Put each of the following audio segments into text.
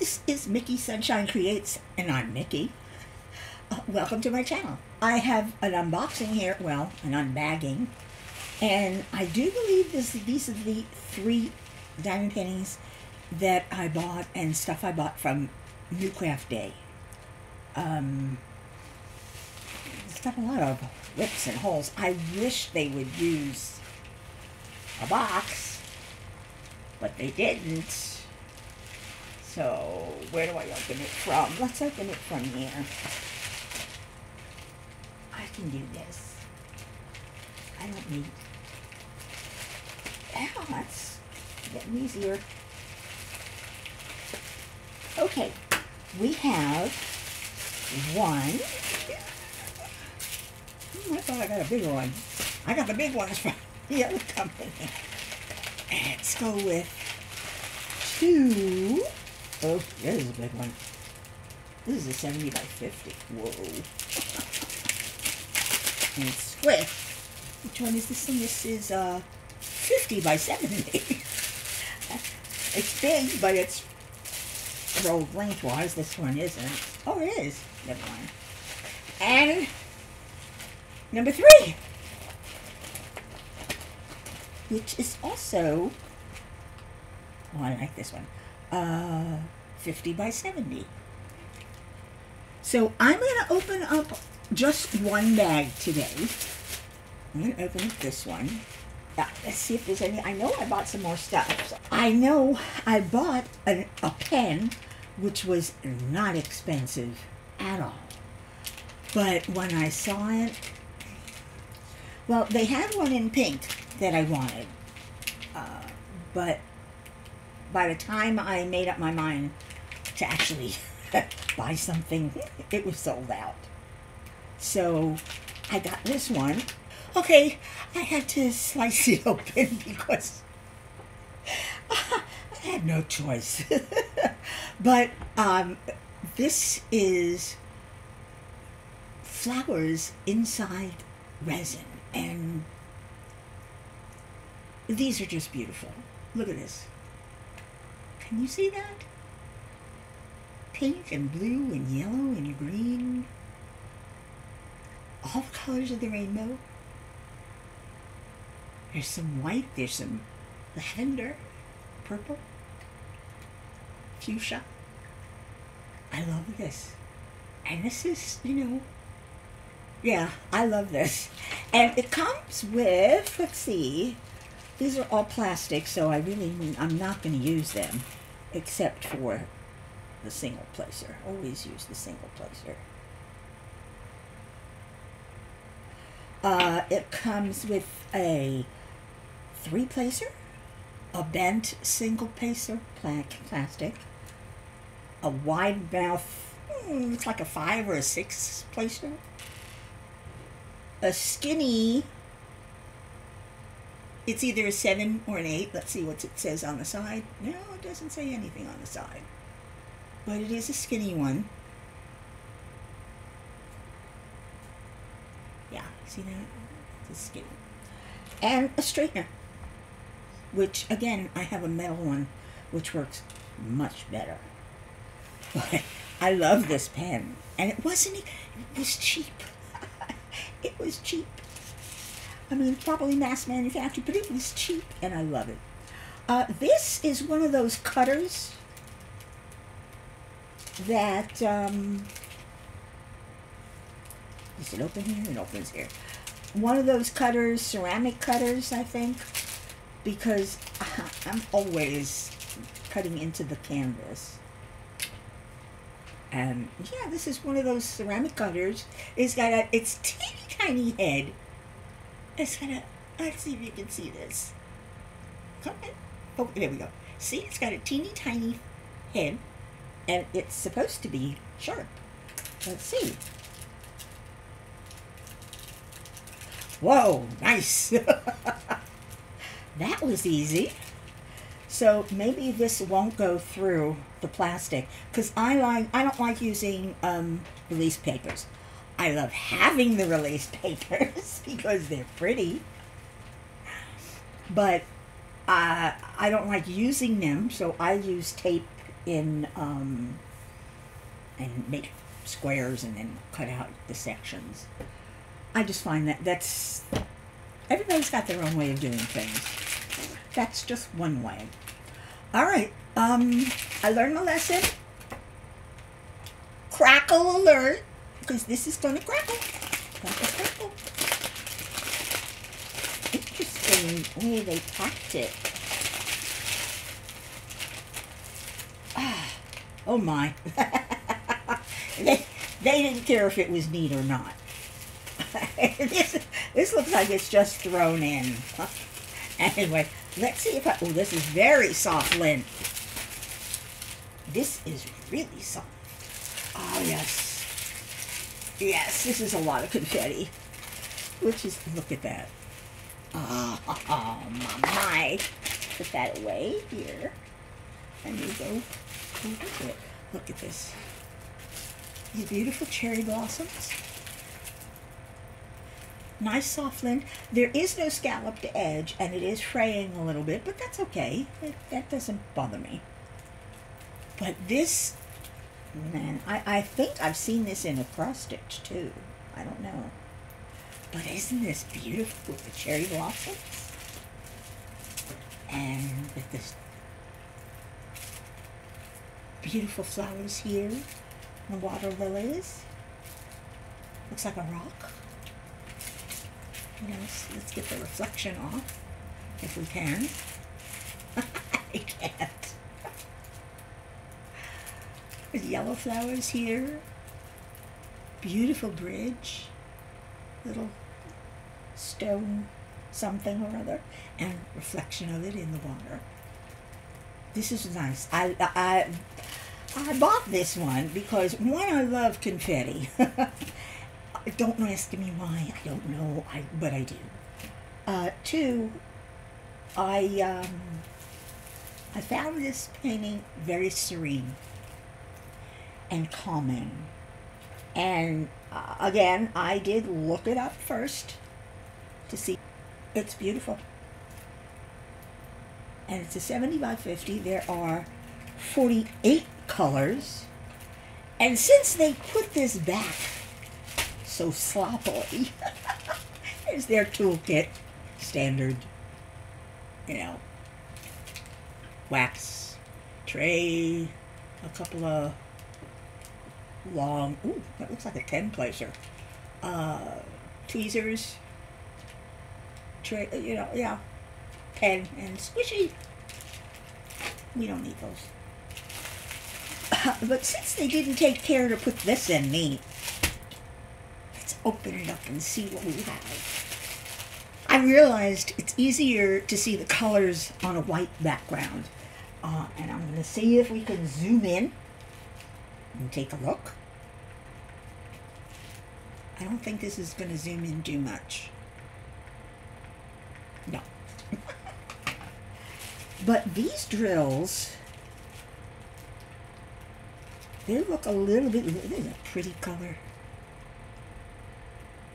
Hi, hi. This is Miki Sunshine Creates, and I'm Miki. Uh, welcome to my channel. I have an unboxing here, well, an unbagging, and I do believe this these are the three diamond paintings that I bought and stuff I bought from New Craft Day. Um, got a lot of rips and holes. I wish they would use a box, but they didn't. So, where do I open it from? Let's open it from here. I can do this. I don't need... Yeah, that's getting easier. Okay, we have one. Oh, I thought I got a bigger one. I got the big ones from the other company. Let's go with two. Oh, this is a big one. This is a 70 by 50. Whoa. and it's split. Which one is this one? This is uh, 50 by 70. it's big, but it's rolled lengthwise. This one isn't. Oh, it is. Never mind. And number three, which is also, oh, I like this one, uh, 50 by 70. So I'm going to open up just one bag today. I'm going to open up this one. Let's see if there's any. I know I bought some more stuff. I know I bought a, a pen, which was not expensive at all. But when I saw it, well, they had one in pink that I wanted. Uh, but by the time I made up my mind to actually buy something, it was sold out. So I got this one. Okay, I had to slice it open because I had no choice. but um, this is flowers inside resin and these are just beautiful. Look at this. Can you see that? Pink and blue and yellow and green. All the colors of the rainbow. There's some white, there's some lavender, purple, fuchsia. I love this. And this is, you know, yeah, I love this. And it comes with, let's see, these are all plastic, so I really, I'm not going to use them, except for the single placer. Always use the single placer. Uh, it comes with a three placer, a bent single placer, plastic, a wide mouth, hmm, it's like a five or a six placer, a skinny it's either a 7 or an 8. Let's see what it says on the side. No, it doesn't say anything on the side. But it is a skinny one. Yeah, see that? It's skinny. And a straightener. Which, again, I have a metal one, which works much better. But I love this pen. And it wasn't, it was cheap. it was cheap. I mean, probably mass manufactured, but it was cheap, and I love it. Uh, this is one of those cutters that, um, is it open here? It opens here. One of those cutters, ceramic cutters, I think, because I'm always cutting into the canvas. And yeah, this is one of those ceramic cutters. It's got a, it's teeny tiny head it's gonna, let's see if you can see this. Come on. Oh, there we go. See, it's got a teeny tiny head, and it's supposed to be sharp. Let's see. Whoa, nice. that was easy. So maybe this won't go through the plastic because I like I don't like using um, release papers. I love having the release papers because they're pretty. But uh, I don't like using them, so I use tape in um, and make squares and then cut out the sections. I just find that that's everybody's got their own way of doing things. That's just one way. All right. Um, I learned my lesson. Crackle alert, because this is going to crackle. Crackle, crackle. Interesting way they packed it. Ah, oh my. they, they didn't care if it was neat or not. this, this looks like it's just thrown in. anyway, let's see if I, oh, this is very soft lint. This is really soft. Oh, yes. Yes, this is a lot of confetti. Which is, look at that. Oh, oh my, my. Put that away here. And we go over it. Look at this. These beautiful cherry blossoms. Nice soft lint. There is no scalloped edge, and it is fraying a little bit, but that's okay. That doesn't bother me. But this, man, I, I think I've seen this in a cross stitch too. I don't know. But isn't this beautiful with the cherry blossoms? And with this beautiful flowers here, the water lilies. Looks like a rock. You know, let's, let's get the reflection off, if we can. I can't. There's yellow flowers here. Beautiful bridge. Little stone something or other. And reflection of it in the water. This is nice. I, I, I bought this one because, one, I love confetti. don't ask me why. I don't know. I but I do. Uh, two, I um, I found this painting very serene and calming. And uh, again, I did look it up first to see. It's beautiful. And it's a 70 by 50. There are 48 colors. And since they put this back so sloppily, there's their toolkit. Standard, you know, wax tray, a couple of long, ooh, that looks like a 10 placer. Uh, tweezers, tray, you know, yeah, pen and squishy. We don't need those. but since they didn't take care to put this in neat, let's open it up and see what we have. I realized it's easier to see the colors on a white background. Uh, and I'm going to see if we can zoom in and take a look. I don't think this is going to zoom in too much. No. but these drills, they look a little bit, this is a pretty color.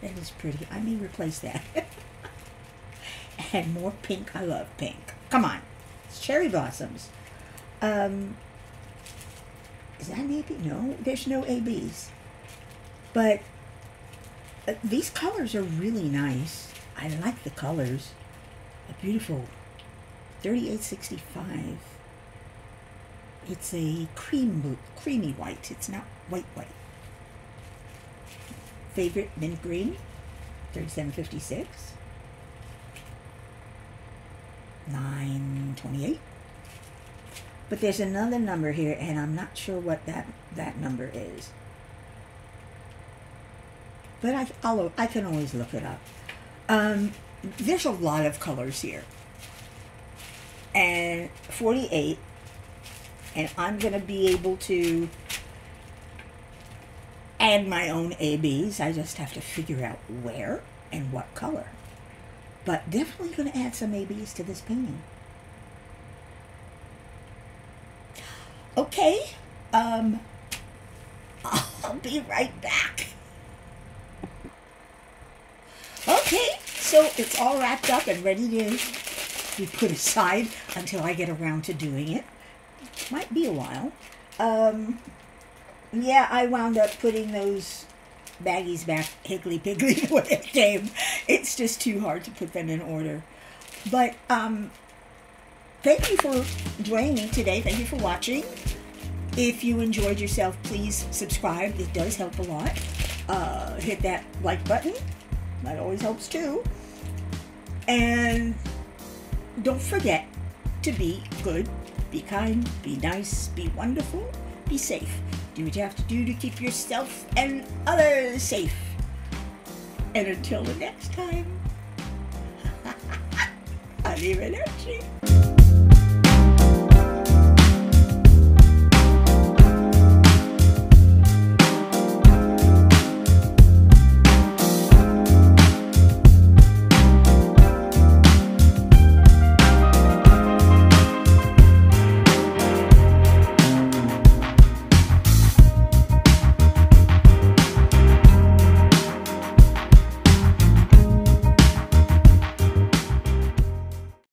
That is pretty. I may replace that. and more pink. I love pink. Come on. It's cherry blossoms. Um, is that an AB? No, there's no ABs. But uh, these colors are really nice. I like the colors. A beautiful 3865. It's a cream creamy white. It's not white white. Favorite mint green, 3756. 928. But there's another number here, and I'm not sure what that, that number is. But I, I'll, I can always look it up. Um, there's a lot of colors here. And 48. And I'm going to be able to add my own ABs. I just have to figure out where and what color. But definitely going to add some ABs to this painting. Okay, um, I'll be right back. Okay, so it's all wrapped up and ready to be put aside until I get around to doing it. might be a while. Um, yeah, I wound up putting those baggies back higgly piggly the way it came. It's just too hard to put them in order. But um, thank you for joining me today. Thank you for watching. If you enjoyed yourself, please subscribe. It does help a lot. Uh, hit that like button. That always helps too. And don't forget to be good, be kind, be nice, be wonderful, be safe. Do what you have to do to keep yourself and others safe. And until the next time, arrivederci.